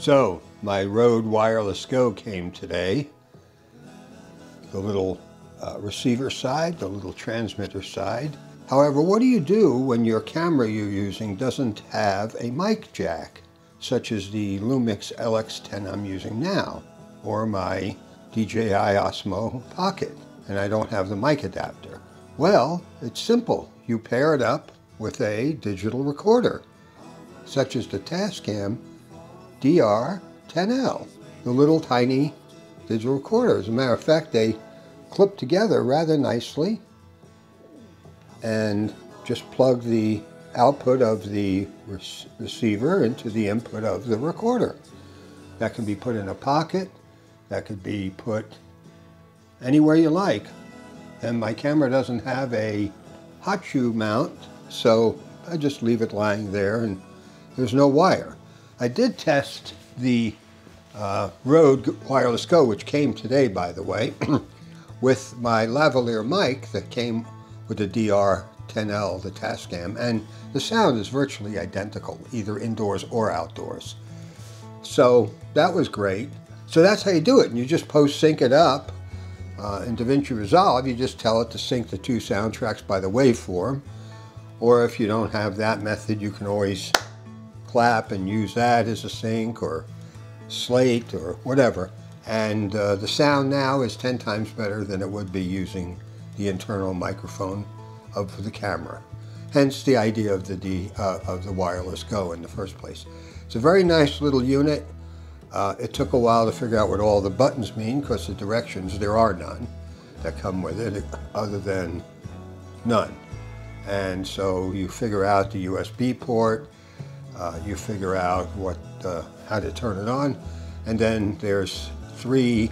So, my Rode Wireless Go came today. The little uh, receiver side, the little transmitter side. However, what do you do when your camera you're using doesn't have a mic jack, such as the Lumix LX10 I'm using now, or my DJI Osmo Pocket, and I don't have the mic adapter? Well, it's simple. You pair it up with a digital recorder, such as the Tascam DR10L, the little tiny digital recorder. As a matter of fact, they clip together rather nicely and just plug the output of the receiver into the input of the recorder. That can be put in a pocket, that could be put anywhere you like. And my camera doesn't have a hot shoe mount, so I just leave it lying there and there's no wire. I did test the uh, Rode Wireless Go, which came today, by the way, with my lavalier mic that came with the DR10L, the Tascam, and the sound is virtually identical, either indoors or outdoors. So that was great. So that's how you do it, and you just post sync it up. Uh, in DaVinci Resolve, you just tell it to sync the two soundtracks by the waveform, or if you don't have that method, you can always clap and use that as a sync or slate or whatever. And uh, the sound now is 10 times better than it would be using the internal microphone of the camera. Hence the idea of the, D, uh, of the wireless Go in the first place. It's a very nice little unit. Uh, it took a while to figure out what all the buttons mean because the directions, there are none that come with it other than none. And so you figure out the USB port, uh, you figure out what, uh, how to turn it on, and then there's three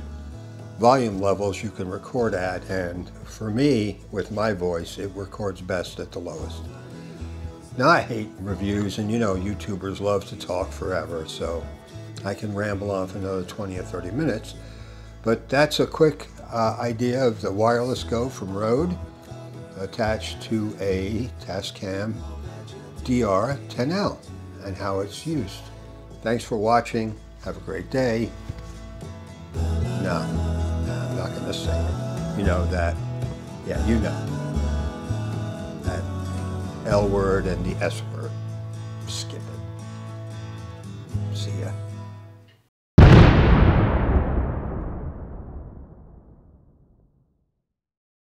volume levels you can record at, and for me, with my voice, it records best at the lowest. Now I hate reviews, and you know YouTubers love to talk forever, so I can ramble on for another 20 or 30 minutes. But that's a quick uh, idea of the wireless Go from Rode attached to a Tascam DR10L and how it's used. Thanks for watching. Have a great day. No, no I'm not going to sing it. You know that. Yeah, you know. That L word and the S word. Skip it. See ya.